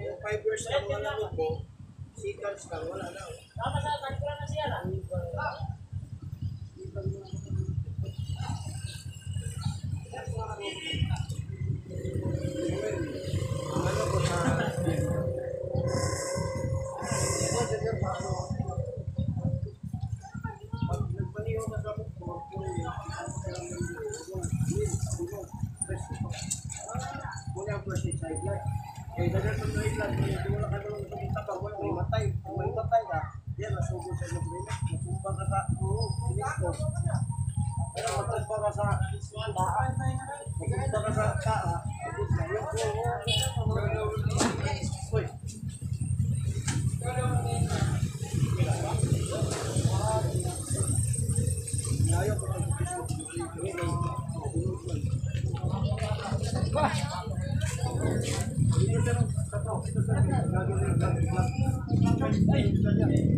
Yung 5 years na wala na po, seconds lang, wala na. Pag nagpaniho na sa bukbo, Muna ang first aid side light. Eh, dagan sa side light, kung wala ka naman sa kita pa, wala may matay. Kung may matay ka, yan, nasugod sa iyo. Nasumpa ka sa sinikto. Pero matumpa ka sa taa. Matumpa ka sa taa. Abot na yun. Uy. Ayaw ko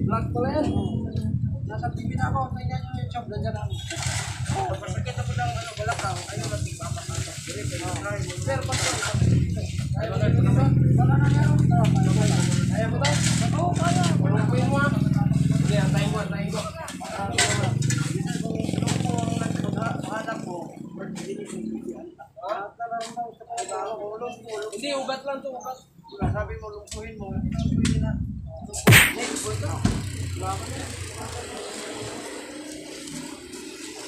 Vlog pala yan. Nasa TV na ako. Tingnan nyo yung job. Nandiyan ako. Kapag sakit ako ng ano, balakaw, na pa ka. Sir, ba't ka? Ayaw na ito na yan. Ayaw mo daw? Oo, kaya. Walang po mo ah. Sige, antayin mo, antayin ko. Hindi, ugat lang to, ugat. Sabi mo, lungkuhin mo. Lungkuhin na. Next, ugat na.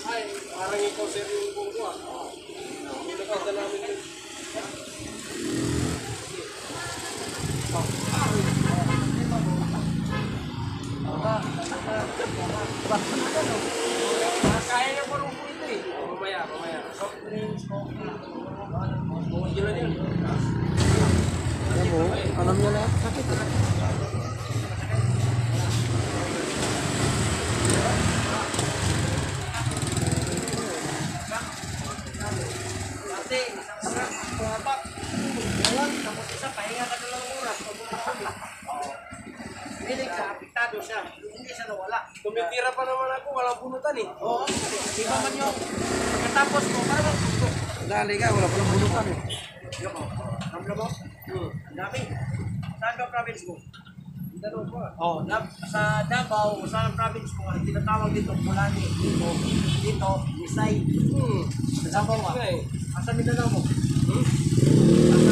Ay, parang ikaw sir yung bungko ah. Pinakita namin yun. Kaya niya po lungko ito eh. Mamaya, mamaya. Soft drinks, coffee. Yun na yun. Alam mo, alam niya lahat. Sakit isang sarap, bumapak. Ngayon, tapos isa, pahinga ka dalawang oras. pagbubukas. Hindi siya, apektado siya. Hindi siya nawala. Tumitira pa naman ako, eh. Oo, di ba man yung pagkatapos mo, parang magtugtog. Dali ka, wala palang bulukan eh. Yung, ramdam mo? Hmm. Dami. Saan ba province mo? Dalawa pa. Oh, da- sa Davao, sa province mo, ang tinatawag dito, Mulani. Dito, dito, Lisay. Hmm. Sa Davao. Okay. Asa Mindanao mo? Hmm?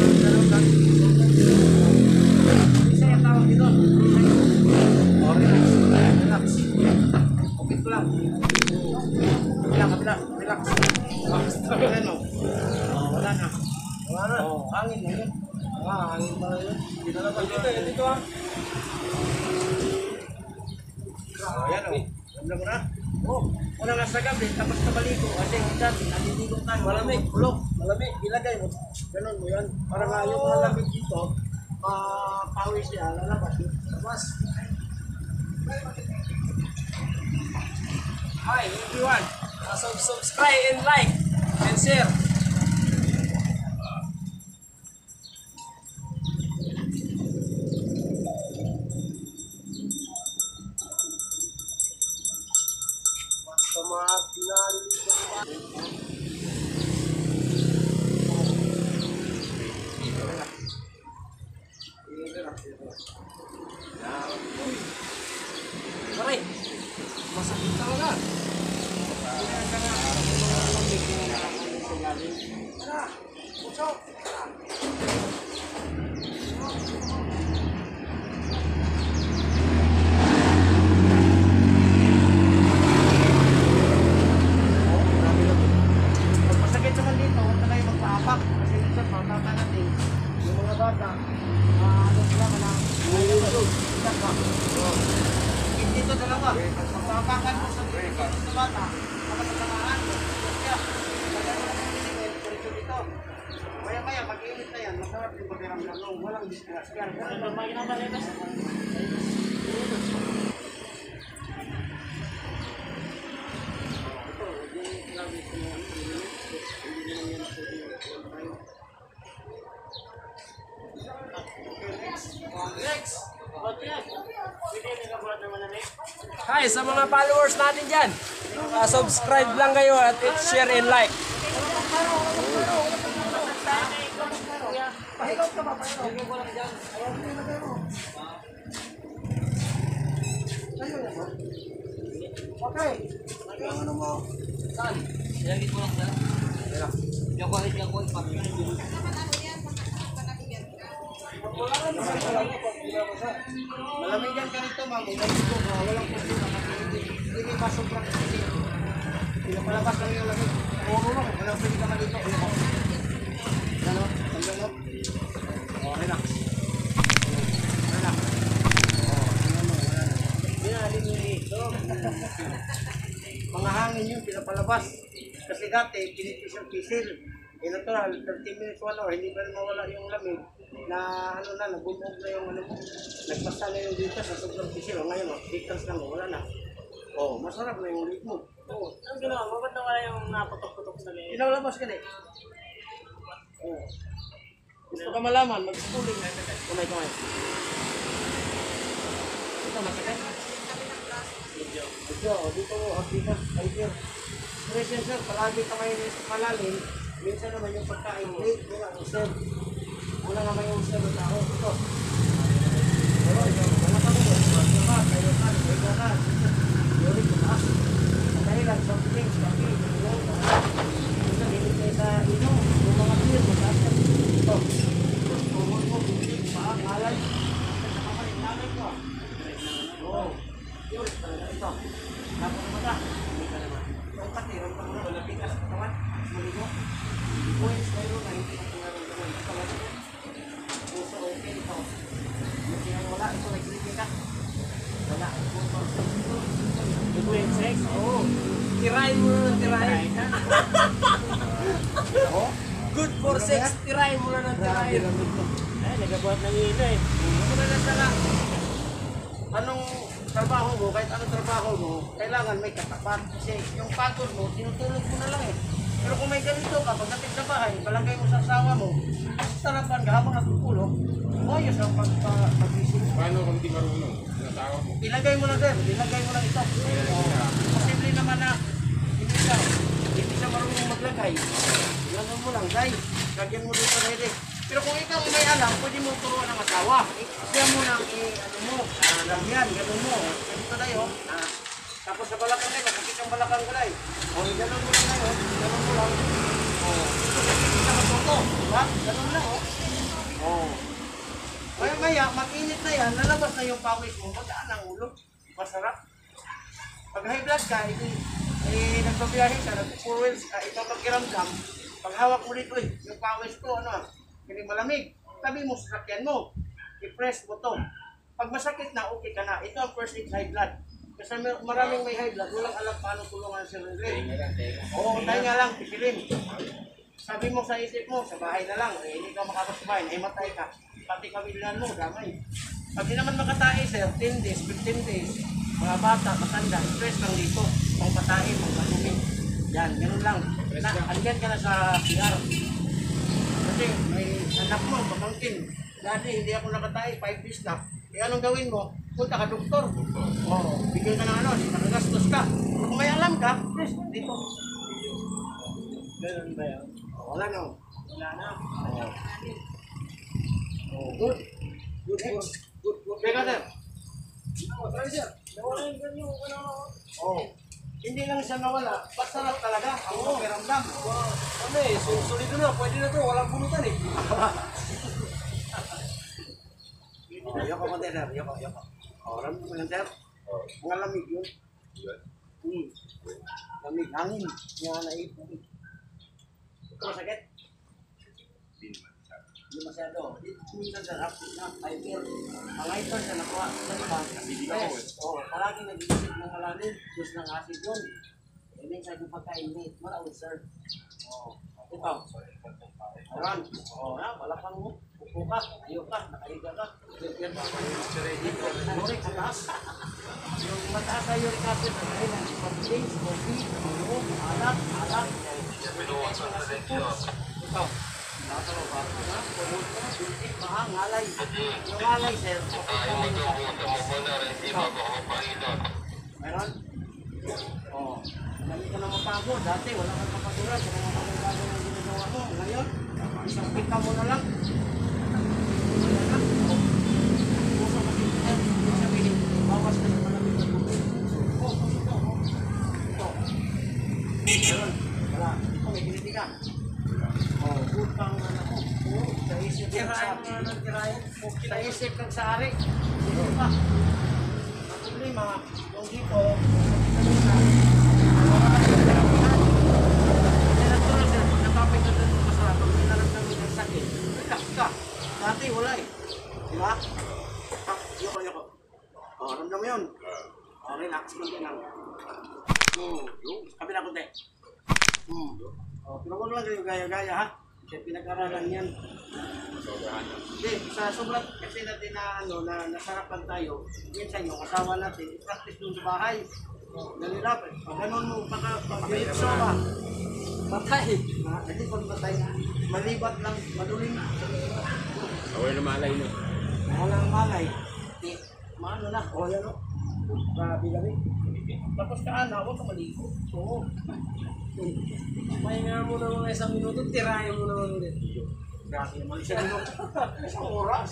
Ko lang. Kabila, kabila. Relax. Ano? Oh, wala na. Wala na. Oh, hangin na yun. Ah, hangin pa yun. Hindi na naman Dito, dito ah. Ayan o. Alam mo na? Oh, una nga sa gabi, tapos kabaligo. Kasi dati, naliligo tayo. Malamig. Bulok. Malamig. Ilagay mo. Ganun mo yan. Para nga yung malamig dito, mapawis siya, lalabas yun. Labas. Hi everyone. Uh, sub subscribe and like and share. Basta mga pinaliligo mo. Pare, masakit talaga. Pag masakit naman dito, huwag na kayo magpaapak. Kasi Hi sa mga followers natin dyan. Ah, subscribe lang kayo at share and like. Okay. Ang ano mo? Malamigan ka nito, ma'am. Umalis ko, ha? Walang problema. Hindi hindi may pasobrang kasi. Pinapalabas lang yung lamig. Puro lang. Walang pwede ka malito. Ano mo? Ano? Ang gano'n? Oh, relax. Relax. Oh, tingnan mo. Wala na. Binalin mo ito. Mga hangin yun, pinapalabas. Kasi dati, pinipis yung kisil. Eh, natural, 30 minutes, 1 hour, hindi pa rin mawala yung lamig na ano na, nabubog na yung ano mo. Nagpasta na yung dito sa sobrang kisil. O, ngayon, oh, distance lang, wala na. Oh, masarap na yung ulit mo. Oh, Ang ginawa mo, ba't nawala yung naputok-putok sa liit? Pinalabas ka na eh. Oh. Gusto ka malaman, mag-schooling. Kumay, kumay. Ito, masakit? Medyo. Oh, dito mo, ka, ay sir. Present sir, palagi ka may malalim. Minsan naman yung pagkain, late, wala sir. Wala naman yung sir ng tao. Ito. Pero, ito, wala ka mo. Wala ka, kayo ka, kayo ka, ka. Yuri, tumaas. Ang dahilan, soft drinks, kape, inom, lahat. Minsan, hindi kayo sa inom. Yung mga beer, mataas ka. Ito. Tumul mo, bibig, paa, ngalay. Sa kamay, ngalay ko. Oo. Yun, talaga ito. Tapos mo na. Hindi ka naman. Yung katiran pa muna, wala tigas sa katawan. Maligo. Points, mayroon na hindi ka nararamdaman sa katawan. Puso, okay ito. Kasi ang wala, ito, nagsilipin ka. Wala. Sex? Oo. Tirahin mo na tirahin. Oo. Good for sex, tirahin mo na ng tirahin. Ay, nagabuhat ng ilo eh. Ano na lang lang. Anong trabaho mo, kahit anong trabaho mo, kailangan may katapat. Kasi yung pagod mo, tinutulog mo na lang eh. Pero kung may ganito ka, pagdating sa bahay, palagay mo sa asawa mo, sarapan ka habang natutulog, ayos ang pag. Paano kung di marunong? Natawa mo. Ilagay mo lang sir, ilagay mo lang ito. Oh, posible naman na hindi ka, hindi siya marunong maglagay. Ilagay mo lang, guys. Lagyan mo dito ready. Pero kung ikaw may alam, pwede mo turuan ng asawa. Siya mo nang i, ano mo, ah, lagyan, ganun mo. Ganito yun. Ah, tapos sa balakang kayo, makikita ang balakang kulay. O, ganun mo lang ngayon, ganun mo lang. O, hindi ka matuto. Diba? Ganun lang. Oh. Maya maya, mag-init na yan, lalabas na yung pawis mo, magaan ang ulo. Masarap. Pag high blood ka, eh, eh nagbabiyahe ka, nag-four wheels ka, ikaw magkiramdam, pag hawak mo dito, eh, yung pawis ko, ano, hindi malamig. Tabi mo sa sakyan mo, i-press mo to. Pag masakit na, okay ka na. Ito ang first aid high blood. Kasi maraming may high blood, walang alam paano tulungan si tinga. Oo, tayo nga lang, pipilim. Sabi mo sa isip mo, sa bahay na lang, eh, hindi ka makakasabay, eh, matay ka. Pati kabilan mo, damay. Pag di naman makatae, sir, 10 days, 15 days, mga bata, matanda, stress lang dito. Pang patae, pang patumi. Yan, ganun lang. Na, andyan ka na sa CR. Kasi may anak mo, pamangkin. Dati hindi ako nakatae, 5 days na. Eh anong gawin mo? Punta ka doktor. Oo, bigyan ka ng ano, di nakagastos ka. Kung may alam ka, please, dito. Ganun ba yan? Wala na. Wala na. Oh, good. Good, good. Good, good. Teka, sir. Oh, try, sir. Oh. Hindi lang siya nawala. Pasarap talaga. Ang pakiramdam. ano eh, sulit na, pwede na to, walang bunutan eh. Oh, yoko mo, sir. Yoko, yoko. Oh, ramdam mo yan, sir. Mga lamig yun. Hmm. Lamig, hangin. Yan, naipon. Ito masakit? Hindi masyado. Minsan sa rap, na, I feel, mga ito sa nakuha sa iba. Yes. Oo, palagi nag-iisip ng malalim. Diyos ng acid yun. Eh, minsan yung pagkainit, malawin, sir. Oo. Ito. Ayan. Oo, na, balakang mo. Buka, ayaw ka, nakahiga ka. Yan ba? Uric sa taas. Yung mataas ay uric acid, ang kailan, pag-drinks, coffee, ulo, alak, alak. Ito. Nakatalo ba? Ha? Pumul ka, bintik, maha, ngalay. Yung ngalay, sir. Meron? Oo. Dami ka na mapagod. Dati wala kang kapaturan sa mga pagbabago ng ginagawa mo. Ngayon, isang kita mo na lang. Wala na. Oo. Puso kasi yan. Ibig sabihin, bawas na yung malamig na tubig. Oo, puso ito. oo. Ito. Meron. Wala. Ito, may kiniti ka. Oh, good kang ano ko. Oo, sa isip kang sa Sa isip kang sa ari. Dito pa. Ang problema, yung dito, yung sa Dati wala eh. Di ba? Ah, yoko, yoko. Oh, ramdam mo yun. Mo din lang. Hmm, yung kabila konti. Hmm. Pero huwag lang kayo gaya-gaya ha. Kasi pinag-aralan yan. Hindi, sa sobrang kasi natin na ano, na nasarapan tayo, minsan yung asawa natin, i-practice nung sa bahay. Nalilap, pag ganun mo, pagka pag-diretso ka, patay. Hindi pag patay, malibat lang, maduling. Away na malay no. Walang malay. Di, maano na, o yan. Grabe kami. Tapos ka ana, huwag ka maligo. Oo. Pahinga mo na mga isang minuto, tirayan mo naman ulit. Grabe naman isang minuto. Isang oras.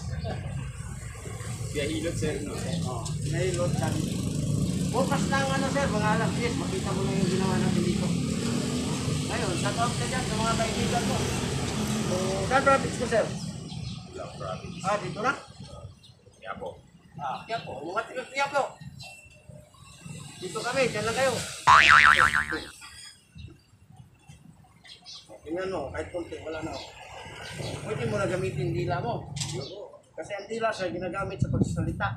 Kaya hilot sir no. Oh, nailot kami. Bukas lang ano sir, mga alas 10, makita mo na yung ginawa natin dito. Ngayon, shout out ka dyan sa mga kaibigan mo. So, saan province ko sir? Lang province. Ah, dito na? Kaya po. Ah, kaya po, mga tigas niya po. Dito kami, dyan lang kayo. Tingnan mo, kahit konti, wala na. Pwede mo na gamitin dila mo. Kasi ang dila siya ginagamit sa pagsasalita.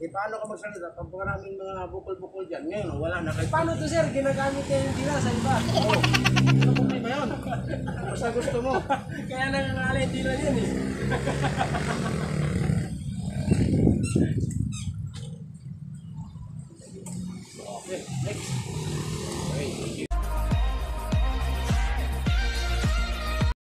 Eh, paano ka magsalita? Pag maraming mga bukol-bukol dyan, ngayon, wala na. Kahit Paano to sir? Ginagamit niya yung dila sa iba. Oo. Ano problema yun? Basta gusto mo. Kaya nangangalay dila yan eh.